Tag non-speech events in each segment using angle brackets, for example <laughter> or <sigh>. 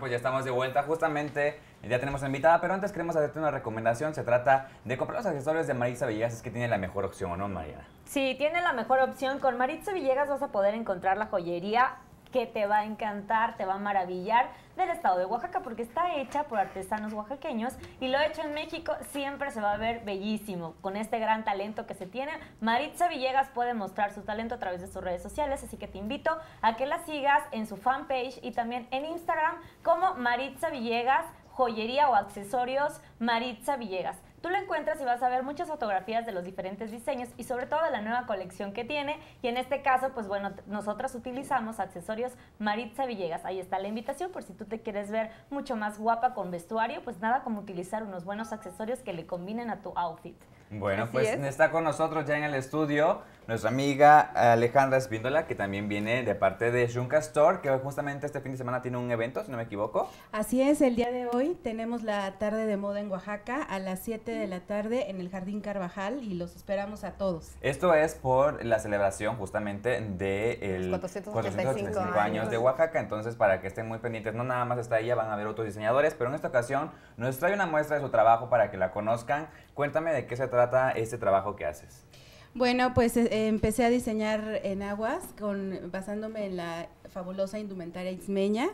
pues ya estamos de vuelta. Justamente ya tenemos invitada, pero antes queremos hacerte una recomendación. Se trata de comprar los accesorios de Marisa Villegas. Es que tiene la mejor opción, ¿no, Mariana? Sí, tiene la mejor opción. Con Maritza Villegas vas a poder encontrar la joyería que te va a encantar, te va a maravillar del estado de Oaxaca porque está hecha por artesanos oaxaqueños y lo hecho en México siempre se va a ver bellísimo con este gran talento que se tiene. Maritza Villegas puede mostrar su talento a través de sus redes sociales, así que te invito a que la sigas en su fanpage y también en Instagram como Maritza Villegas, joyería o accesorios Maritza Villegas. Tú lo encuentras y vas a ver muchas fotografías de los diferentes diseños y sobre todo de la nueva colección que tiene. Y en este caso, pues bueno, nosotras utilizamos accesorios Maritza Villegas. Ahí está la invitación por si tú te quieres ver mucho más guapa con vestuario, pues nada como utilizar unos buenos accesorios que le combinen a tu outfit. Bueno, pues está con nosotros ya en el estudio nuestra amiga Alejandra Espíndola, que también viene de parte de Shunka Store, que justamente este fin de semana tiene un evento, si no me equivoco. Así es, el día de hoy tenemos la tarde de moda en Oaxaca a las 7 de la tarde en el Jardín Carvajal y los esperamos a todos. Esto es por la celebración justamente de el 485, años de Oaxaca, entonces para que estén muy pendientes, no nada más está ella, van a ver otros diseñadores, pero en esta ocasión nos trae una muestra de su trabajo para que la conozcan. Cuéntame de qué se trata este trabajo que haces. Bueno, pues eh, empecé a diseñar en aguas con basándome en la fabulosa indumentaria ismeña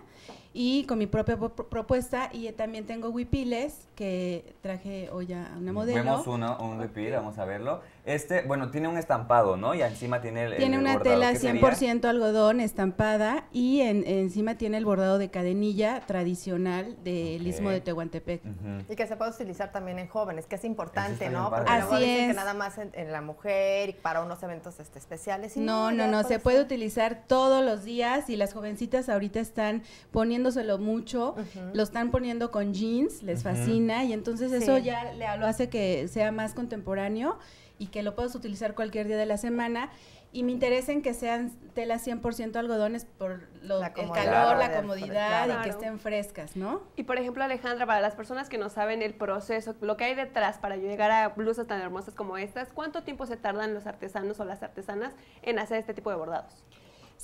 y con mi propia propuesta y también tengo huipiles que traje hoy a una modelo. Vemos uno, un huipil, vamos a verlo. Este, bueno, tiene un estampado, ¿no? Y encima tiene el Tiene una tela 100% algodón estampada y en, encima tiene el bordado de cadenilla tradicional del Istmo de Tehuantepec. Y que se puede utilizar también en jóvenes, que es importante, ¿no? Porque Así es. que nada más en, la mujer y para unos eventos este, especiales. no, no, no, se puede utilizar todos los días y las jovencitas ahorita están poniéndoselo mucho, lo están poniendo con jeans, les fascina y entonces eso ya lo hace que sea más contemporáneo y que lo puedas utilizar cualquier día de la semana. Y me interesa en que sean telas 100% algodones por lo, el calor, la comodidad y que estén frescas, ¿no? Y por ejemplo, Alejandra, para las personas que no saben el proceso, lo que hay detrás para llegar a blusas tan hermosas como estas, ¿cuánto tiempo se tardan los artesanos o las artesanas en hacer este tipo de bordados?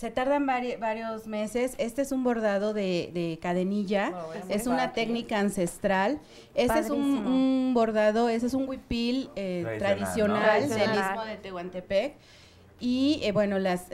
Se tardan varios meses. Este es un bordado de, cadenilla. es una técnica ancestral. Este es un, bordado, ese es un huipil eh, tradicional, del Istmo de Tehuantepec. Y eh, bueno, las,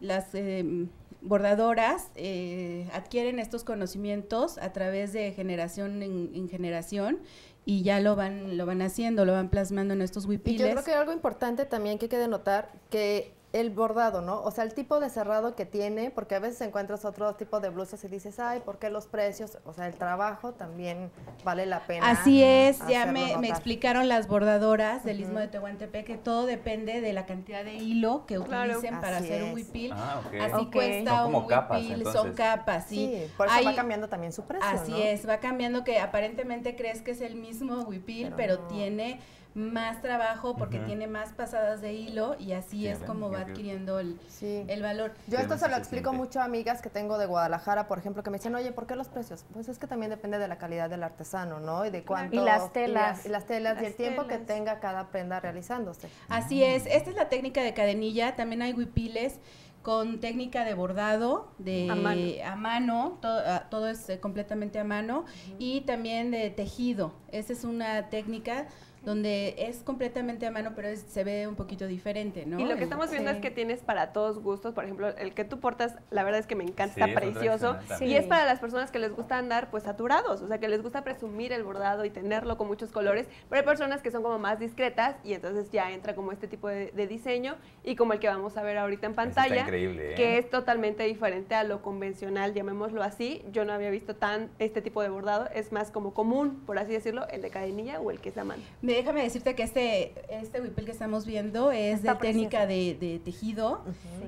las em, bordadoras eh, adquieren estos conocimientos a través de generación en, generación y ya lo van, lo van haciendo, lo van plasmando en estos huipiles. Y yo creo que algo importante también que hay que notar que el bordado, ¿no? O sea, el tipo de cerrado que tiene, porque a veces encuentras otro tipo de blusas y dices, ay, ¿por qué los precios? O sea, el trabajo también vale la pena. Así es, ya me, explicaron las bordadoras del Istmo de Tehuantepec que todo depende de la cantidad de hilo que utilicen para hacer un huipil. Ah, Así cuesta un huipil, son capas, sí. sí por eso va cambiando también su precio, Así es, va cambiando que aparentemente crees que es el mismo huipil, pero, tiene más trabajo porque tiene más pasadas de hilo y así es como va adquiriendo el, el valor. Yo esto se lo explico mucho a amigas que tengo de Guadalajara, por ejemplo, que me dicen, oye, ¿por qué los precios? Pues es que también depende de la calidad del artesano, ¿no? Y de cuánto... Y las telas. Y las, telas y el tiempo que tenga cada prenda realizándose. Así es. Esta es la técnica de cadenilla. También hay huipiles con técnica de bordado de a mano, ah, todo, es eh, completamente a mano y también de tejido. Esa es una técnica donde es completamente a mano, pero se ve un poquito diferente, ¿no? Y lo que estamos viendo es que tienes para todos gustos, por ejemplo, el que tú portas, la verdad es que me encanta, está precioso, y es para las personas que les gusta andar pues saturados, o sea, que les gusta presumir el bordado y tenerlo con muchos colores, pero hay personas que son como más discretas y entonces ya entra como este tipo de, diseño y como el que vamos a ver ahorita en pantalla, ¿eh? que es totalmente diferente a lo convencional, llamémoslo así, yo no había visto tan este tipo de bordado, es más como común, por así decirlo, el de cadenilla o el que es a mano déjame decirte que este, este huipil que estamos viendo es de técnica de, tejido.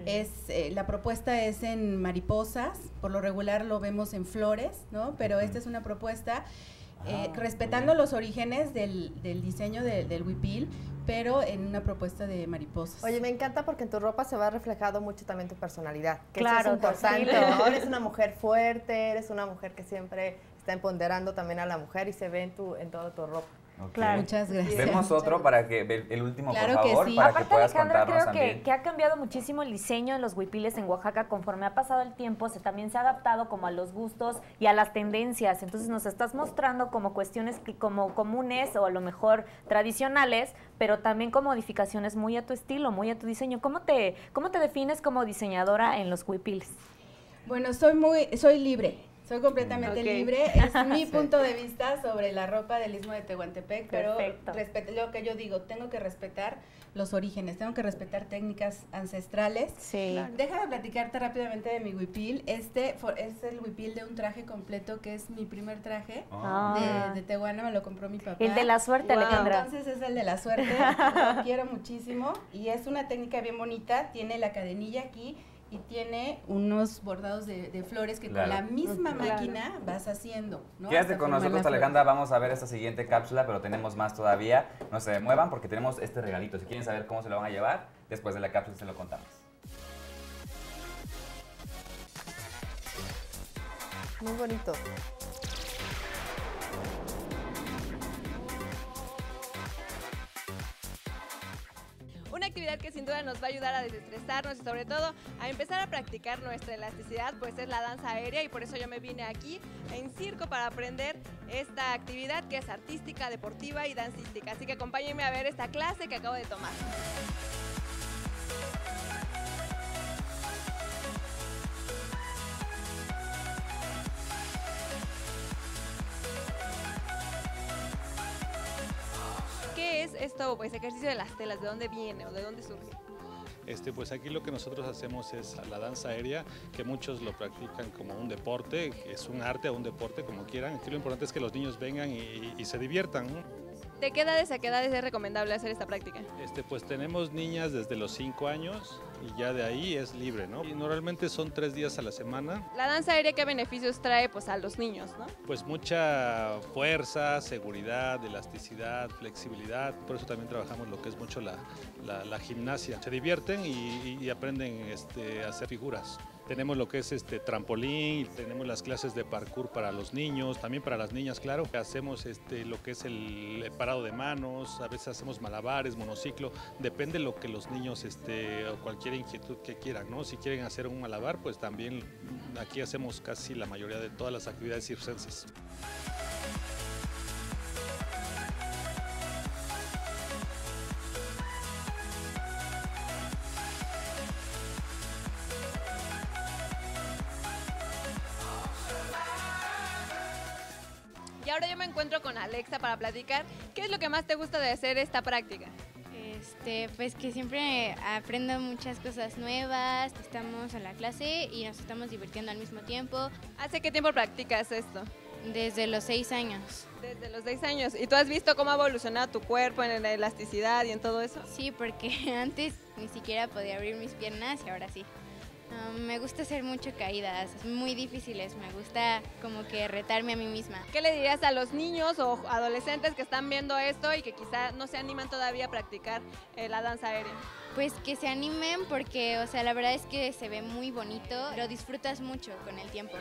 es eh, La propuesta es en mariposas, por lo regular lo vemos en flores, ¿no? Pero esta es una propuesta eh, ah, respetando los orígenes del, diseño del huipil, pero en una propuesta de mariposas. Oye, me encanta porque en tu ropa se va reflejado mucho también tu personalidad. Que claro, es importante, ¿no? Eres una mujer fuerte, eres una mujer que siempre está empoderando también a la mujer y se ve en, tu, en toda tu ropa. Muchas gracias. Vemos otro para que el último, por favor, para Aparte, que puedas Alejandra, creo que, que, ha cambiado muchísimo el diseño de los huipiles en Oaxaca conforme ha pasado el tiempo, se también se ha adaptado como a los gustos y a las tendencias. Entonces nos estás mostrando como cuestiones que, como comunes o a lo mejor tradicionales, pero también con modificaciones muy a tu estilo, muy a tu diseño. ¿Cómo te, cómo te defines como diseñadora en los huipiles? Bueno, soy muy, soy libre. Soy completamente libre. <laughs> Es mi punto de vista sobre la ropa del Istmo de Tehuantepec, pero lo que yo digo, tengo que respetar los orígenes, tengo que respetar técnicas ancestrales. Sí. Déjame platicarte rápidamente de mi huipil. Este es el huipil de un traje completo que es mi primer traje ah. de, Tehuana, me lo compró mi papá. El de la suerte, Alejandra. Entonces es el de la suerte, lo <laughs> quiero muchísimo y es una técnica bien bonita, tiene la cadenilla aquí y tiene unos bordados de, flores que con la misma máquina vas haciendo. ¿no? Quédate con nosotros, Alejandra. Vamos a ver esta siguiente cápsula, pero tenemos más todavía. No se muevan porque tenemos este regalito. Si quieren saber cómo se lo van a llevar, después de la cápsula se lo contamos. Muy bonito. Una actividad que sin duda nos va a ayudar a desestresarnos y sobre todo a empezar a practicar nuestra elasticidad, pues es la danza aérea y por eso yo me vine aquí en circo para aprender esta actividad que es artística, deportiva y dancística. Así que acompáñenme a ver esta clase que acabo de tomar. Es esto, pues ejercicio de las telas? ¿De dónde viene o de dónde surge? Este, pues aquí lo que nosotros hacemos es la danza aérea, que muchos lo practican como un deporte, es un arte o un deporte, como quieran. Aquí lo importante es que los niños vengan y, se diviertan. ¿De qué edades a qué edades es recomendable hacer esta práctica? Este, pues tenemos niñas desde los 5 años y ya de ahí es libre, ¿no? Y normalmente son tres días a la semana. ¿La danza aérea qué beneficios trae pues, a los niños, no? Pues mucha fuerza, seguridad, elasticidad, flexibilidad. Por eso también trabajamos lo que es mucho la, la, gimnasia. Se divierten y, y aprenden este, a hacer figuras. Tenemos lo que es este trampolín, tenemos las clases de parkour para los niños, también para las niñas, claro. Hacemos este, lo que es el parado de manos, a veces hacemos malabares, monociclo, depende de lo que los niños este, o cualquier inquietud que quieran, ¿no? Si quieren hacer un malabar, pues también aquí hacemos casi la mayoría de todas las actividades circenses. Ahora yo me encuentro con Alexa para platicar. ¿Qué es lo que más te gusta de hacer esta práctica? Este, pues que siempre aprendo muchas cosas nuevas, estamos en la clase y nos estamos divirtiendo al mismo tiempo. ¿Hace qué tiempo practicas esto? Desde los seis años. Desde los seis años. ¿Y tú has visto cómo ha evolucionado tu cuerpo en la elasticidad y en todo eso? Sí, porque <laughs> antes ni siquiera podía abrir mis piernas y ahora sí me gusta hacer mucho caídas, muy difíciles, me gusta como que retarme a mí misma. ¿Qué le dirías a los niños o adolescentes que están viendo esto y que quizá no se animan todavía a practicar eh, la danza aérea? Pues que se animen porque, o sea, la verdad es que se ve muy bonito, lo disfrutas mucho con el tiempo.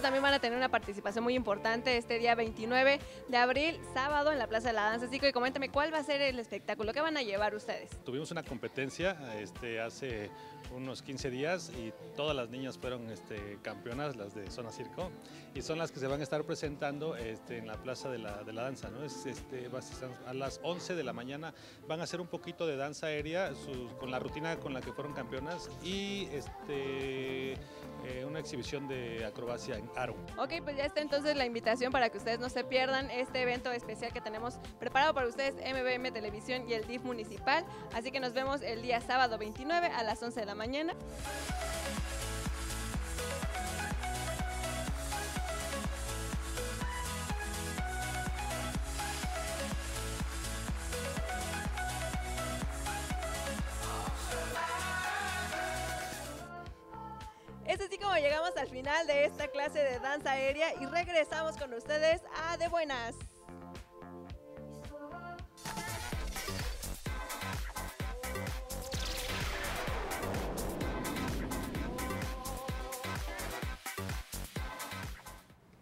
También van a tener una participación muy importante este día 29 de abril, sábado, en la Plaza de la Danza. Así que coméntame, ¿cuál va a ser el espectáculo? ¿Qué van a llevar ustedes? Tuvimos una competencia este, hace unos 15 días y todas las niñas fueron este, campeonas, las de Zona Circo, y son las que se van a estar presentando este, en la Plaza de la, de la Danza. ¿no? Es, este, a las 11 de la mañana van a hacer un poquito de danza aérea con la rutina con la que fueron campeonas y este eh, una exhibición de acrobacia aro. Ok, pues ya está entonces la invitación para que ustedes no se pierdan este evento especial que tenemos preparado para ustedes, MBM Televisión y el DIF Municipal. Así que nos vemos el día sábado 29 a las 11 de la mañana. Llegamos al final de esta clase de danza aérea y regresamos con ustedes a De Buenas.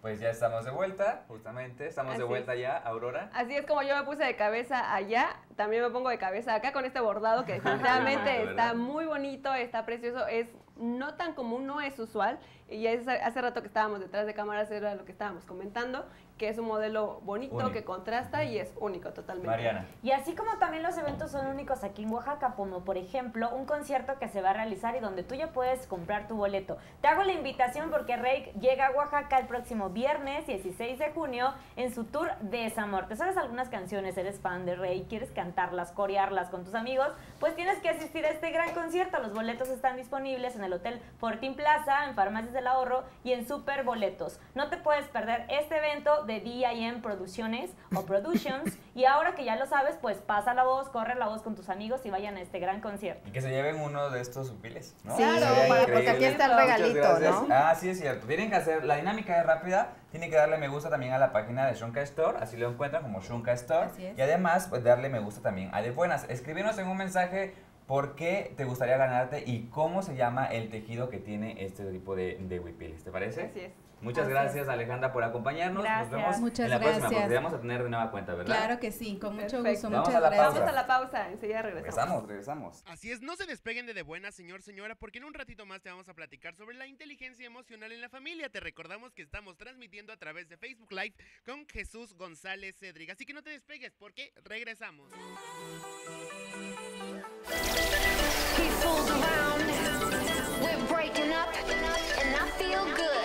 Pues ya estamos de vuelta, justamente. Estamos de vuelta ya, Aurora. Así es como yo me puse de cabeza allá, también me pongo de cabeza acá con este bordado que <laughs> definitivamente está muy bonito, está precioso, es no tan común, no es usual. Y hace rato que estábamos detrás de cámaras era lo que estábamos comentando, que es un modelo bonito, que contrasta y es único totalmente. Mariana. Y así como también los eventos son únicos aquí en Oaxaca, como por ejemplo un concierto que se va a realizar y donde tú ya puedes comprar tu boleto. Te hago la invitación porque Rey llega a Oaxaca el próximo viernes 16 de junio en su tour Desamor. ¿Te sabes algunas canciones? ¿Eres fan de Rey? ¿Quieres cantarlas, corearlas con tus amigos? Pues tienes que asistir a este gran concierto. Los boletos están disponibles en el Hotel Fortín Plaza, en Farmacias del Ahorro y en Super Boletos. No te puedes perder este evento de DIM Producciones o <laughs> Productions. y ahora que ya lo sabes, pues pasa la voz, corre la voz con tus amigos y vayan a este gran concierto. Y que se lleven uno de estos supiles, ¿no? Sí, claro, porque aquí está el regalito, ¿no? Ah, sí, es cierto. Tienen que hacer, la dinámica es rápida, tienen que darle me gusta también a la página de Shunka Store, así lo encuentran como Shunka Store. Y además, pues darle me gusta también a De Buenas. Escríbenos en un mensaje ¿Por qué te gustaría ganarte y cómo se llama el tejido que tiene este tipo de, de huipiles? ¿Te parece? Así es. Muchas gracias, Alejandra, por acompañarnos. Gracias. Nos vemos Muchas en la gracias. próxima, porque vamos a tener de nueva cuenta, ¿verdad? Claro que sí, con mucho Perfecto. gusto. Vamos Muchas a la gracias. Vamos a la pausa, enseguida regresamos. Regresamos, regresamos. Así es, no se despeguen de De Buena, señor, señora, porque en un ratito más te vamos a platicar sobre la inteligencia emocional en la familia. Te recordamos que estamos transmitiendo a través de Facebook Live con Jesús González Cedric. Así que no te despegues, porque regresamos. He fools around. We're breaking up, and I feel good.